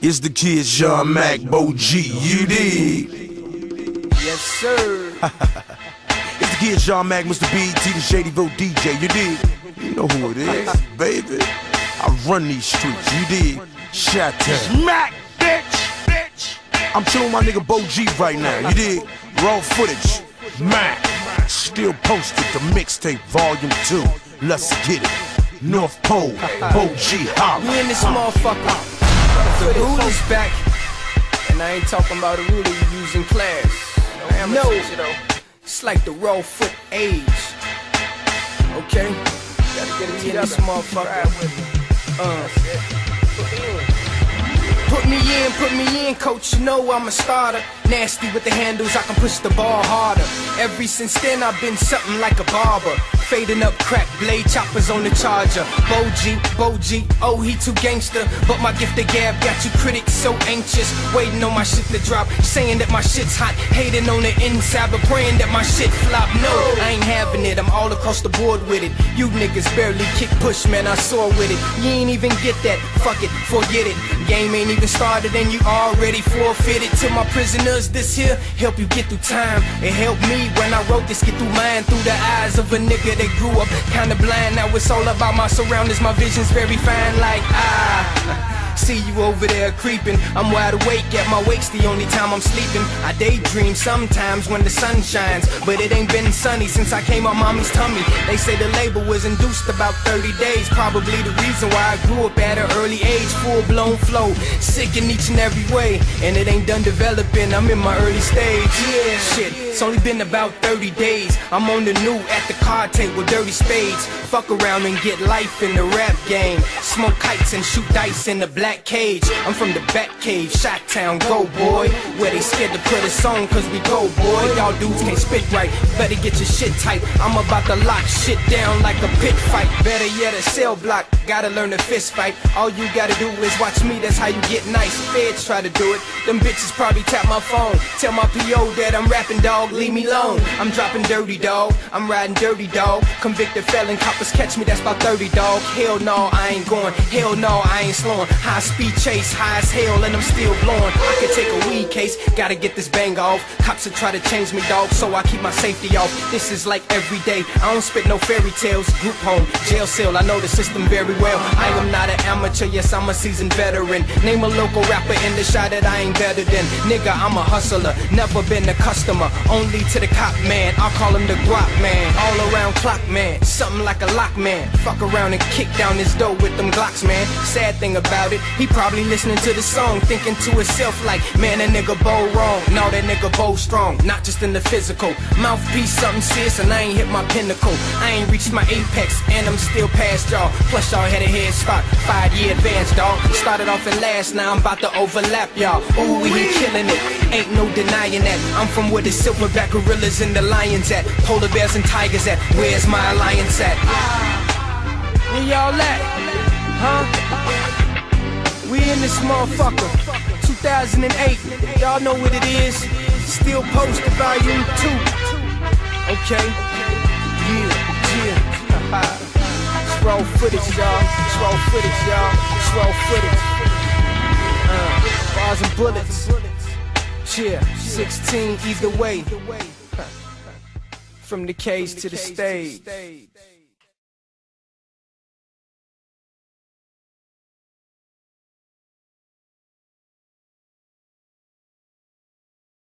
it's the kid Sean Mac, Bo G, you dig? Yes, sir. it's the kid Sean Mac, Mr. BT, the Shadyville DJ, you dig? You know who it is, baby. I run these streets, you dig? Shot Mac, bitch, bitch. I'm chillin' my nigga Bo G right now, you dig? Raw footage, Mac. Still posted the mixtape volume 2. Let's get it. North Pole, Bo G Hop. We in this motherfucker. The Ruler's back. And I ain't talking about a ruler you use in class. No, it's like the raw foot age. Okay? Gotta get it in this motherfucker. Uh. Put me in, put me in, coach. You know I'm a starter. Nasty with the handles, I can push the ball harder. Ever since then, I've been something like a barber. Fading up crack, blade choppers on the charger. Bo G, Boji, oh he too gangster. But my gift of gab got you critics so anxious. Waiting on my shit to drop, saying that my shit's hot. Hating on the inside, but praying that my shit flop. No, I ain't having it, I'm all across the board with it. You niggas barely kick push, man, I soar with it. You ain't even get that, fuck it, forget it. Game ain't even started and you already forfeited. To my prisoners, this here help you get through time. It helped me when I wrote this, get through mine through the eyes of a nigga that grew up kinda blind. Now it's all about my surroundings, my vision's very fine, like ah. See you over there creeping. I'm wide awake, at my wake's the only time I'm sleeping. I daydream sometimes when the sun shines, but it ain't been sunny since I came out mommy's tummy. They say the label was induced about 30 days, probably the reason why I grew up at an early age. Full blown flow, sick in each and every way, and it ain't done developing. I'm in my early stage. Yeah, shit, it's only been about 30 days. I'm on the new at the card table, dirty spades. Fuck around and get life in the rap game. Smoke kites and shoot dice in the black cage. I'm from the back cave, Shot Town, go boy. Where they scared to put us on, cause we go boy. Y'all dudes can't spit right, better get your shit tight. I'm about to lock shit down like a pit fight. Better yet, a cell block, gotta learn to fist fight. All you gotta do is watch me, that's how you get nice. Feds try to do it, them bitches probably tap my phone. Tell my PO that I'm rapping, dog, leave me alone. I'm dropping dirty, dog, I'm riding dirty, dog. Convicted felon, coppers catch me, that's about 30, dog. Hell no, I ain't going, hell no, I ain't slowing. High speed chase, high as hell, and I'm still blowing. I could take a weed case, gotta get this bang off. Cops will try to change me, dog, so I keep my safety off. This is like every day. I don't spit no fairy tales. Group home, jail cell, I know the system very well. I am not an amateur, yes, I'm a seasoned veteran. Name a local rapper in the shot that I ain't better than. Nigga, I'm a hustler, never been a customer. Only to the cop man, I call him the guap man. All around clock man, something like a lock man. Fuck around and kick down this door with them Glocks, man. Sad thing about it, he probably listening to the song, thinking to himself like, man, that nigga bow wrong. No, that nigga bow strong, not just in the physical. Mouthpiece something serious, and I ain't hit my pinnacle. I ain't reached my apex, and I'm still past y'all. Plus y'all had a head spot, five year advance, dog. Started off in last, now I'm about to overlap y'all. Ooh, he killing it, ain't no denying that. I'm from where the silverback gorillas and the lions at, polar bears and tigers at. Where's my alliance at? Where y'all at? Huh? We in this motherfucker. 2008. Y'all know what it is. Still posted volume 2. Okay? Yeah, yeah. Swell footage, y'all. Swell footage, y'all. Swell footage. Uh, bars and bullets. Yeah, 16 either way. From the cage to the stage.